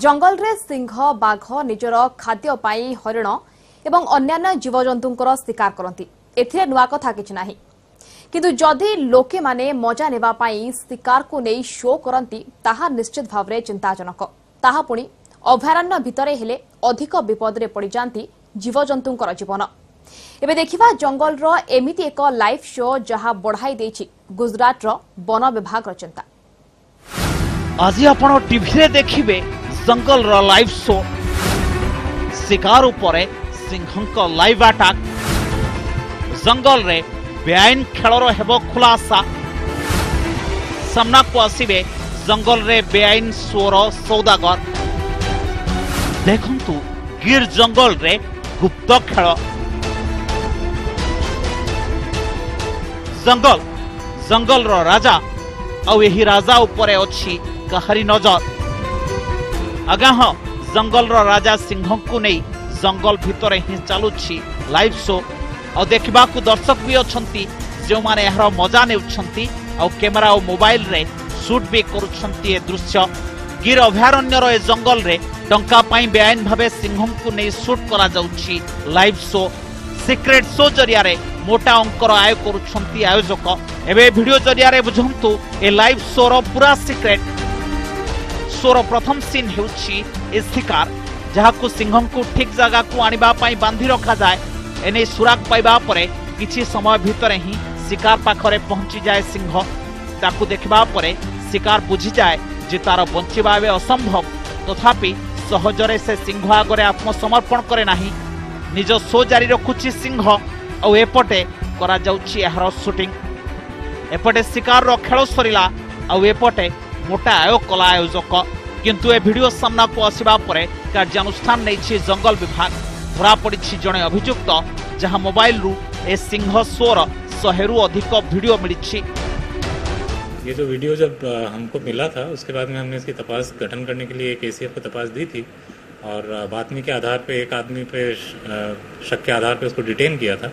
ଜଙ୍ଗଲରେ ସିଂହ ବାଘ ନିଜର ଖାଦ୍ୟ ପାଇଁ ହରିଣ ଏବଂ ଅନ୍ୟାନ୍ୟ ଜୀବଜନ୍ତୁଙ୍କର ଶିକାର କରନ୍ତି ଏଥିରେ ନୂଆ କଥା କିଛି ନାହିଁ କିନ୍ତୁ ଯଦି ଲୋକମାନେ ମଜା ନେବା ପାଇଁ ଶିକାରକୁ ନେଇ ଶୋ କରନ୍ତି ତାହା ନିଶ୍ଚିତ ଭାବରେ ଚିନ୍ତାଜନକ ତାହା ପୁଣି ଅଭୟାରଣ୍ୟ ଭିତରେ ହେଲେ ଅଧିକ ବିପଦରେ ପଡ଼ିଯାନ୍ତି ଜୀବଜନ୍ତୁଙ୍କର ଜୀବନ ଏବେ ଦେଖିବା ଜଙ୍ଗଲର ଏମିତି ଏକ ଲାଇଭ୍ ଶୋ ଯାହା ବଢ଼ାଇ ଦେଇଛି ଗୁଜରାଟର ବନ ବିଭାଗର ଚିନ୍ତା ଆଜି ଆପଣ ଟିଭିରେ ଦେଖିବେ जंगल लाइव शो शिकार उपर सिंह लाइव आटाक जंगल रे बेआईन खेल हेब खुलासा सामना को आसवे जंगल रे बेआईन शोर सौदागर देखु गिर जंगल रे गुप्त खेल जंगल जंगल रो राजा आ राजा उपरे अच्छी कहारी नजर ଆଜ୍ଞା ହଁ ଜଙ୍ଗଲର ରାଜା ସିଂହଙ୍କୁ ନେଇ ଜଙ୍ଗଲ ଭିତରେ ହିଁ ଚାଲୁଛି ଲାଇଭ୍ ଶୋ ଆଉ ଦେଖିବାକୁ ଦର୍ଶକ ବି ଅଛନ୍ତି ଯେଉଁମାନେ ଏହାର ମଜା ନେଉଛନ୍ତି ଆଉ କ୍ୟାମେରା ଓ ମୋବାଇଲରେ ସୁଟ୍ ବି କରୁଛନ୍ତି ଏ ଦୃଶ୍ୟ ଗିର ଅଭୟାରଣ୍ୟର ଏ ଜଙ୍ଗଲରେ ଟଙ୍କା ପାଇଁ ବେଆଇନ ଭାବେ ସିଂହଙ୍କୁ ନେଇ ସୁଟ୍ କରାଯାଉଛି ଲାଇଭ୍ ଶୋ ସିକ୍ରେଟ୍ ଶୋ ଜରିଆରେ ମୋଟା ଅଙ୍କର ଆୟ କରୁଛନ୍ତି ଆୟୋଜକ ଏବେ ଭିଡ଼ିଓ ଜରିଆରେ ବୁଝନ୍ତୁ ଏ ଲାଇଭ୍ ଶୋର ପୁରା ସିକ୍ରେଟ୍ ସୋର ପ୍ରଥମ ସିନ୍ ହେଉଛି ଇସ୍ତିକାର ଯାହାକୁ ସିଂହଙ୍କୁ ଠିକ୍ ଜାଗାକୁ ଆଣିବା ପାଇଁ ବାନ୍ଧି ରଖାଯାଏ ଏନେଇ ସୁରାଗ ପାଇବା ପରେ କିଛି ସମୟ ଭିତରେ ହିଁ ଶିକାର ପାଖରେ ପହଞ୍ଚିଯାଏ ସିଂହ ତାକୁ ଦେଖିବା ପରେ ଶିକାର ବୁଝିଯାଏ ଯେ ତାର ବଞ୍ଚିବା ଏବେ ଅସମ୍ଭବ ତଥାପି ସହଜରେ ସେ ସିଂହ ଆଗରେ ଆତ୍ମସମର୍ପଣ କରେ ନାହିଁ ନିଜ ସୋ ଜାରି ରଖୁଛି ସିଂହ ଆଉ ଏପଟେ କରାଯାଉଛି ଏହାର ସୁଟିଂ ଏପଟେ ଶିକାରର ଖେଳ ସରିଲା ଆଉ ଏପଟେ मोटा ମୋଟା ଆୟ କଲା ଆୟୋଜକ କିନ୍ତୁ ଏ ଭିଡିଓ ସାମ୍ନାକୁ ଆସିବା ପରେ କାର୍ଯ୍ୟାନୁଷ୍ଠାନ ନେଇଛି ଜଙ୍ଗଲ ବିଭାଗ ଧରାପଡ଼ିଛି ଜଣେ ଅଭିଯୁକ୍ତ ଯାହା ମୋବାଇଲରୁ ଏ ସିଂହ ଶୋର ଶହେରୁ ଅଧିକ ଭିଡିଓ ମିଳିଛି ये जो वीडियो जब हमको मिला था उसके बाद में हमने इसकी तपास गठन करने के लिए एक एसीएफ को तपास दी थी और बातमी के आधार पे एक आदमी पे शक के आधार पे उसको डिटेन किया था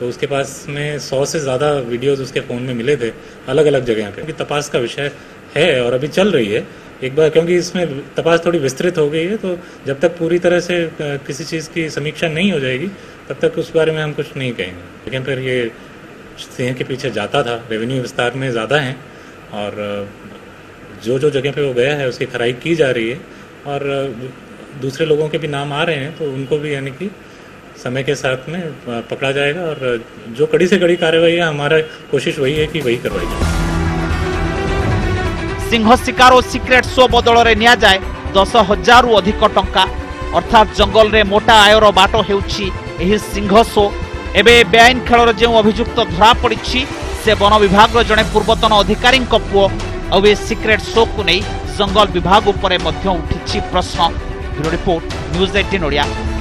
तो उसके पास में सौ से ज़्यादा वीडियोस उसके फ़ोन में मिले थे अलग अलग जगह पे क्योंकि तपास का विषय है और अभी चल रही है एक बार क्योंकि इसमें तपास थोड़ी विस्तृत हो गई है तो जब तक पूरी तरह से किसी चीज़ की समीक्षा नहीं हो जाएगी तब तक उस बारे में हम कुछ नहीं कहेंगे लेकिन फिर ये सिंह के पीछे जाता था रेवेन्यू विस्तार में ज़्यादा हैं और जो जो जगह पे वो गया है उसकी खराई की जा रही है और दूसरे लोगों के भी नाम आ रहे हैं तो उनको भी यानी कि समय के साथ में पकड़ा जाएगा और जो कड़ी से कड़ी कार्रवाई है हमारा कोशिश वही है कि वही करवाई जाए ସିଂହଶିକାର ଓ ସିକ୍ରେଟ୍ ସୋ ବଦଳରେ ନିଆଯାଏ ଦଶ ହଜାରରୁ ଅଧିକ ଟଙ୍କା ଅର୍ଥାତ୍ ଜଙ୍ଗଲରେ ମୋଟା ଆୟର ବାଟ ହେଉଛି ଏହି ସିଂହ ସୋ ଏବେ ବେଆଇନ ଖେଳର ଯେଉଁ ଅଭିଯୁକ୍ତ ଧରାପଡ଼ିଛି ସେ ବନ ବିଭାଗର ଜଣେ ପୂର୍ବତନ ଅଧିକାରୀଙ୍କ ପୁଅ ଆଉ ଏ ସିକ୍ରେଟ୍ ସୋକୁ ନେଇ ଜଙ୍ଗଲ ବିଭାଗ ଉପରେ ମଧ୍ୟ ଉଠିଛି ପ୍ରଶ୍ନ bureau report News Eighteen Odia